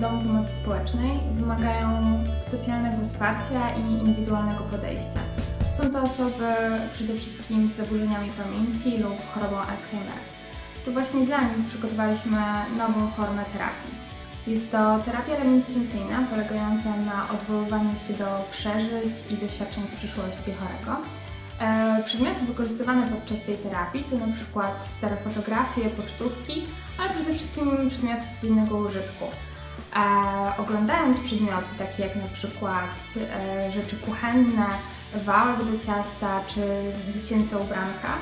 Domu Pomocy Społecznej wymagają specjalnego wsparcia i indywidualnego podejścia. Są to osoby przede wszystkim z zaburzeniami pamięci lub chorobą Alzheimera. To właśnie dla nich przygotowaliśmy nową formę terapii. Jest to terapia reminiscencyjna polegająca na odwoływaniu się do przeżyć i doświadczeń z przyszłości chorego. E, Przedmioty wykorzystywane podczas tej terapii to przykład stare fotografie, pocztówki, ale przede wszystkim przedmioty codziennego użytku. E, Oglądając przedmioty takie jak na przykład e, rzeczy kuchenne, wałek do ciasta czy dziecięce ubranka,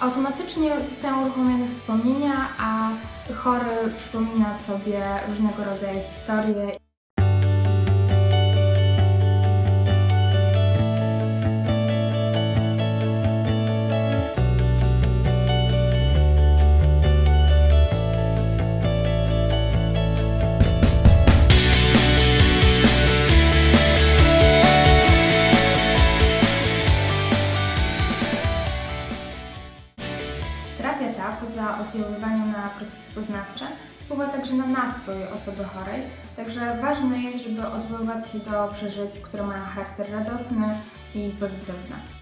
automatycznie zostają uruchomione wspomnienia, a chory przypomina sobie różnego rodzaju historie Ta, poza oddziaływaniem na procesy poznawcze, wpływa także na nastrój osoby chorej, także ważne jest, żeby odwoływać się do przeżyć, które mają charakter radosny i pozytywny.